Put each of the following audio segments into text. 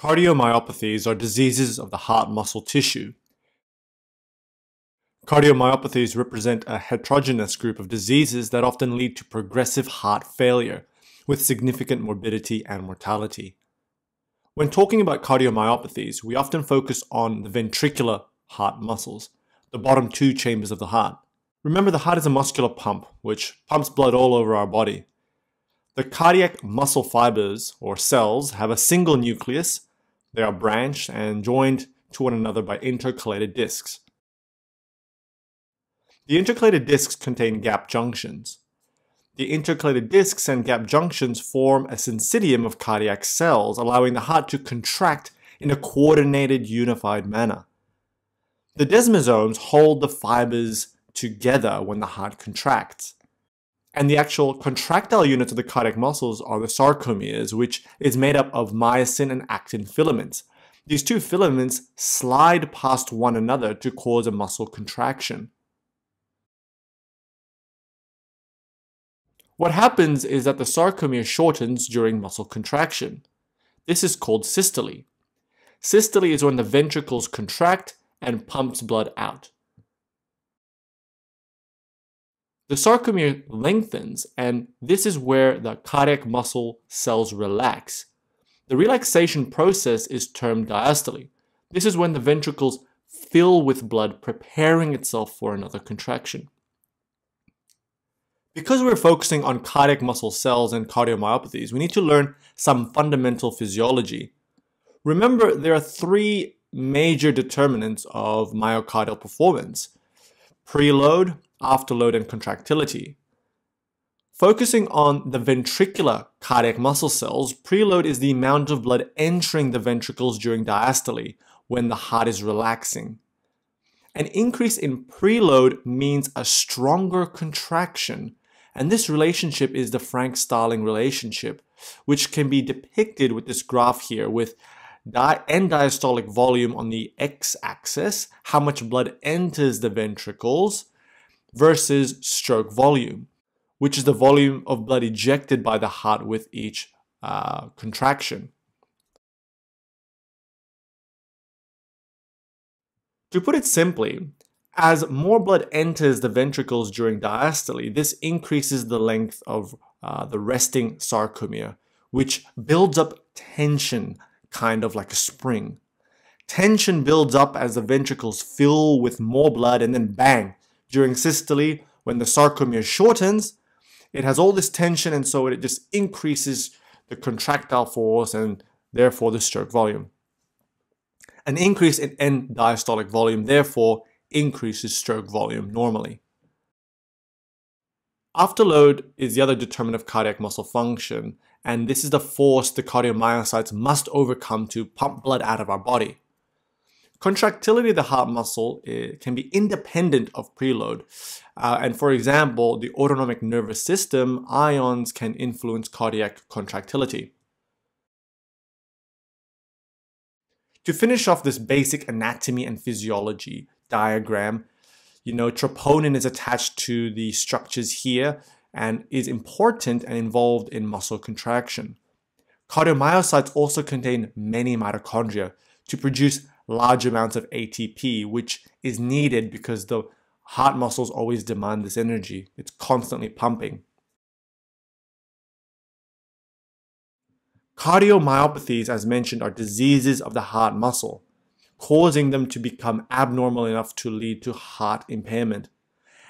Cardiomyopathies are diseases of the heart muscle tissue. Cardiomyopathies represent a heterogeneous group of diseases that often lead to progressive heart failure, with significant morbidity and mortality. When talking about cardiomyopathies, we often focus on the ventricular heart muscles, the bottom two chambers of the heart. Remember, the heart is a muscular pump, which pumps blood all over our body. The cardiac muscle fibers, or cells, have a single nucleus they are branched and joined to one another by intercalated discs. The intercalated discs contain gap junctions. The intercalated discs and gap junctions form a syncytium of cardiac cells, allowing the heart to contract in a coordinated, unified manner. The desmosomes hold the fibers together when the heart contracts. And the actual contractile units of the cardiac muscles are the sarcomeres, which is made up of myosin and actin filaments. These two filaments slide past one another to cause a muscle contraction. What happens is that the sarcomere shortens during muscle contraction. This is called systole. Systole is when the ventricles contract and pumps blood out. The sarcomere lengthens, and this is where the cardiac muscle cells relax. The relaxation process is termed diastole. This is when the ventricles fill with blood, preparing itself for another contraction. Because we're focusing on cardiac muscle cells and cardiomyopathies, we need to learn some fundamental physiology. Remember, there are three major determinants of myocardial performance preload, afterload, and contractility. Focusing on the ventricular cardiac muscle cells, preload is the amount of blood entering the ventricles during diastole when the heart is relaxing. An increase in preload means a stronger contraction, and this relationship is the Frank-Starling relationship, which can be depicted with this graph here with di end diastolic volume on the x-axis, how much blood enters the ventricles, versus stroke volume, which is the volume of blood ejected by the heart with each uh, contraction. To put it simply, as more blood enters the ventricles during diastole, this increases the length of uh, the resting sarcomere, which builds up tension, kind of like a spring. Tension builds up as the ventricles fill with more blood, and then bang, during systole, when the sarcomere shortens, it has all this tension and so it just increases the contractile force and therefore the stroke volume. An increase in end diastolic volume therefore increases stroke volume normally. Afterload is the other determinant of cardiac muscle function, and this is the force the cardiomyocytes must overcome to pump blood out of our body. Contractility of the heart muscle eh, can be independent of preload. Uh, and for example, the autonomic nervous system, ions can influence cardiac contractility. To finish off this basic anatomy and physiology diagram, you know, troponin is attached to the structures here and is important and involved in muscle contraction. Cardiomyocytes also contain many mitochondria to produce large amounts of ATP, which is needed because the heart muscles always demand this energy. It's constantly pumping. Cardiomyopathies, as mentioned, are diseases of the heart muscle, causing them to become abnormal enough to lead to heart impairment.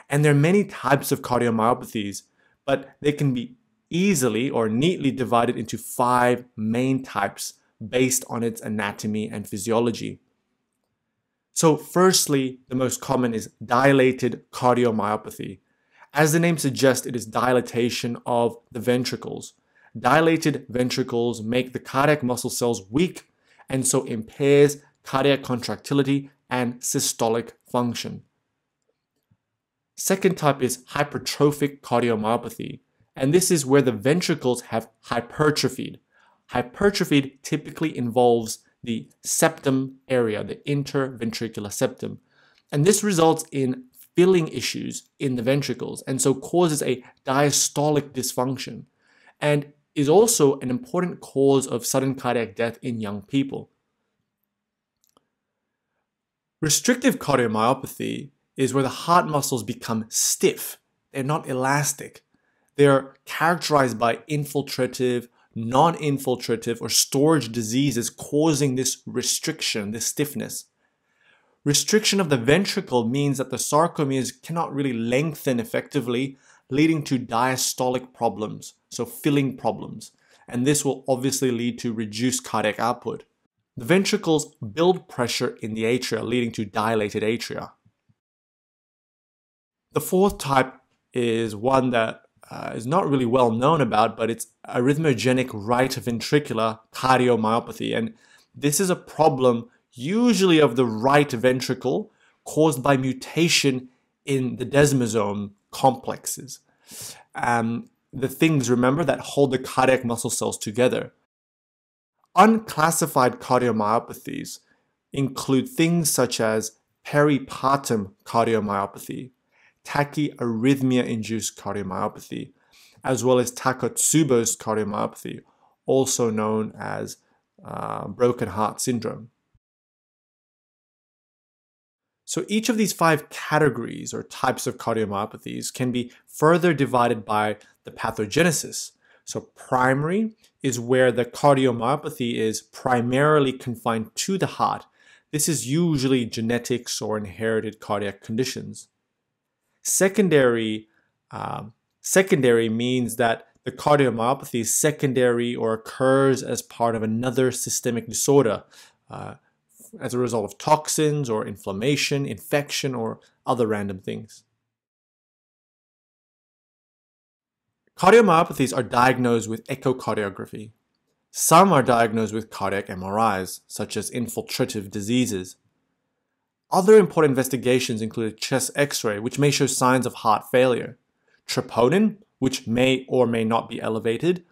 And there are many types of cardiomyopathies, but they can be easily or neatly divided into five main types based on its anatomy and physiology. So firstly, the most common is dilated cardiomyopathy. As the name suggests, it is dilatation of the ventricles. Dilated ventricles make the cardiac muscle cells weak and so impairs cardiac contractility and systolic function. Second type is hypertrophic cardiomyopathy, and this is where the ventricles have hypertrophied. Hypertrophied typically involves the septum area, the interventricular septum. And this results in filling issues in the ventricles and so causes a diastolic dysfunction. And is also an important cause of sudden cardiac death in young people. Restrictive cardiomyopathy is where the heart muscles become stiff, they're not elastic. They're characterized by infiltrative, non infiltrative, or storage diseases causing this restriction, this stiffness. Restriction of the ventricle means that the sarcomeres cannot really lengthen effectively, leading to diastolic problems, so filling problems. And this will obviously lead to reduced cardiac output. The ventricles build pressure in the atria, leading to dilated atria. The fourth type is one that uh, is not really well known about, but it's arrhythmogenic right ventricular cardiomyopathy. And this is a problem usually of the right ventricle, caused by mutation in the desmosome complexes. Um, the things, remember, that hold the cardiac muscle cells together. Unclassified cardiomyopathies include things such as peripartum cardiomyopathy, tachyarrhythmia-induced cardiomyopathy, as well as Takotsubo's cardiomyopathy, also known as uh, broken heart syndrome. So each of these five categories or types of cardiomyopathies can be further divided by the pathogenesis. So primary is where the cardiomyopathy is primarily confined to the heart. This is usually genetics or inherited cardiac conditions. Secondary, um, secondary means that the cardiomyopathy is secondary or occurs as part of another systemic disorder. Uh, as a result of toxins or inflammation, infection, or other random things. Cardiomyopathies are diagnosed with echocardiography. Some are diagnosed with cardiac MRIs, such as infiltrative diseases. Other important investigations include a chest x-ray, which may show signs of heart failure, troponin, which may or may not be elevated,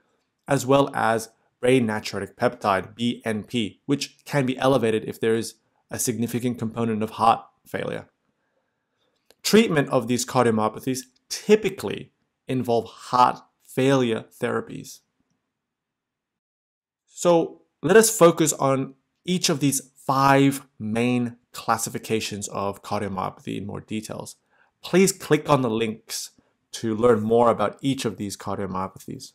as well as brain natriuretic peptide, BNP, which can be elevated if there is a significant component of heart failure. Treatment of these cardiomyopathies typically involve heart failure therapies. So let us focus on each of these five main classifications of cardiomyopathy in more details. Please click on the links to learn more about each of these cardiomyopathies.